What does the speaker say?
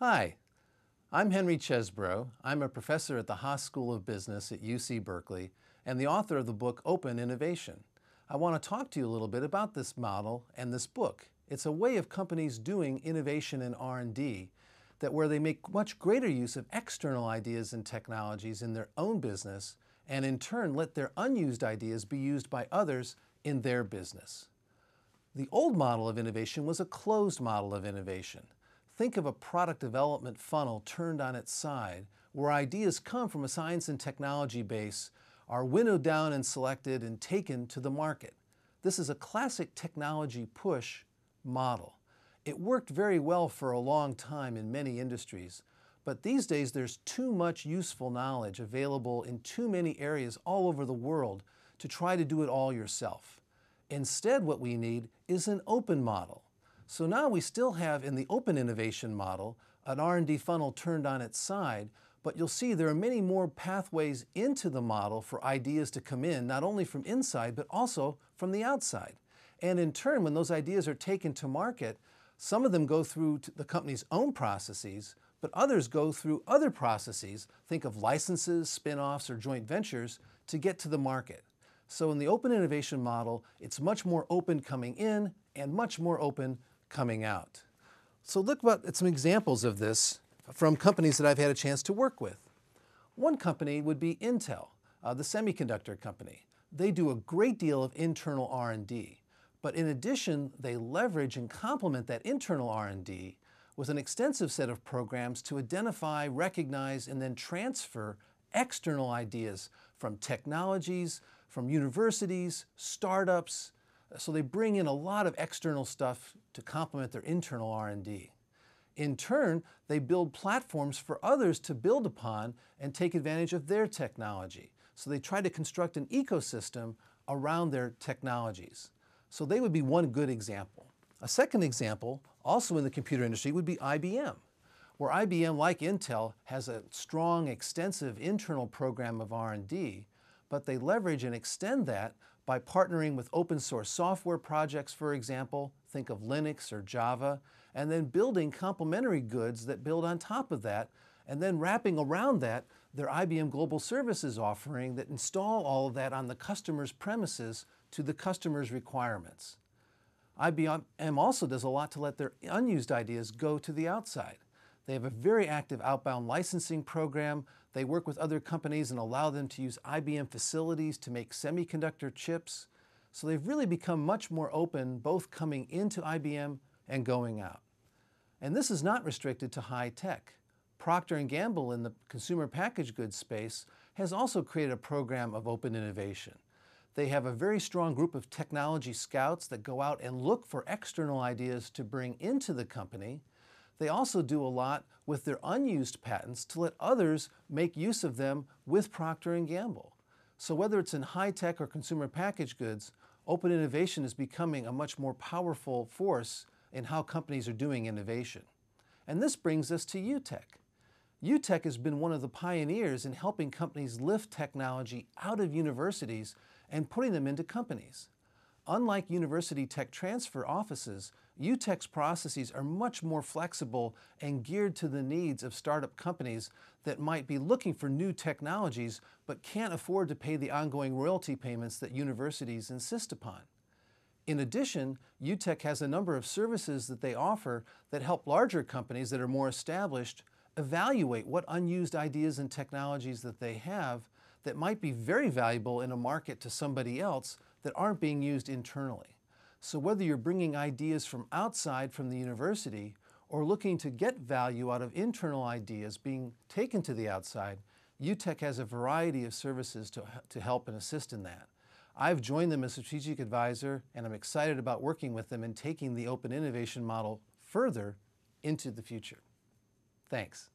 Hi, I'm Henry Chesbrough. I'm a professor at the Haas School of Business at UC Berkeley and the author of the book Open Innovation. I want to talk to you a little bit about this model and this book. It's a way of companies doing innovation and R&D that where they make much greater use of external ideas and technologies in their own business and in turn let their unused ideas be used by others in their business. The old model of innovation was a closed model of innovation. Think of a product development funnel turned on its side, where ideas come from a science and technology base, are winnowed down and selected and taken to the market. This is a classic technology push model. It worked very well for a long time in many industries, but these days there's too much useful knowledge available in too many areas all over the world to try to do it all yourself. Instead, what we need is an open model so now we still have in the open innovation model an R&D funnel turned on its side, but you'll see there are many more pathways into the model for ideas to come in, not only from inside, but also from the outside. And in turn, when those ideas are taken to market, some of them go through the company's own processes, but others go through other processes, think of licenses, spin-offs, or joint ventures, to get to the market. So in the open innovation model, it's much more open coming in and much more open coming out. So look at some examples of this from companies that I've had a chance to work with. One company would be Intel, uh, the semiconductor company. They do a great deal of internal R&D, but in addition, they leverage and complement that internal R&D with an extensive set of programs to identify, recognize, and then transfer external ideas from technologies, from universities, startups, so they bring in a lot of external stuff to complement their internal R&D. In turn, they build platforms for others to build upon and take advantage of their technology. So they try to construct an ecosystem around their technologies. So they would be one good example. A second example, also in the computer industry, would be IBM, where IBM, like Intel, has a strong, extensive internal program of R&D, but they leverage and extend that by partnering with open source software projects, for example, think of Linux or Java, and then building complementary goods that build on top of that, and then wrapping around that their IBM Global Services offering that install all of that on the customer's premises to the customer's requirements. IBM also does a lot to let their unused ideas go to the outside. They have a very active outbound licensing program they work with other companies and allow them to use IBM facilities to make semiconductor chips. So they've really become much more open, both coming into IBM and going out. And this is not restricted to high tech. Procter & Gamble in the consumer packaged goods space has also created a program of open innovation. They have a very strong group of technology scouts that go out and look for external ideas to bring into the company they also do a lot with their unused patents to let others make use of them with Procter & Gamble. So whether it's in high-tech or consumer packaged goods, open innovation is becoming a much more powerful force in how companies are doing innovation. And this brings us to UTEK. UTEK has been one of the pioneers in helping companies lift technology out of universities and putting them into companies. Unlike university tech transfer offices, UTEK's processes are much more flexible and geared to the needs of startup companies that might be looking for new technologies but can't afford to pay the ongoing royalty payments that universities insist upon. In addition, UTEK has a number of services that they offer that help larger companies that are more established evaluate what unused ideas and technologies that they have that might be very valuable in a market to somebody else that aren't being used internally. So whether you're bringing ideas from outside from the university or looking to get value out of internal ideas being taken to the outside, UTEK has a variety of services to, to help and assist in that. I've joined them as strategic advisor and I'm excited about working with them and taking the open innovation model further into the future. Thanks.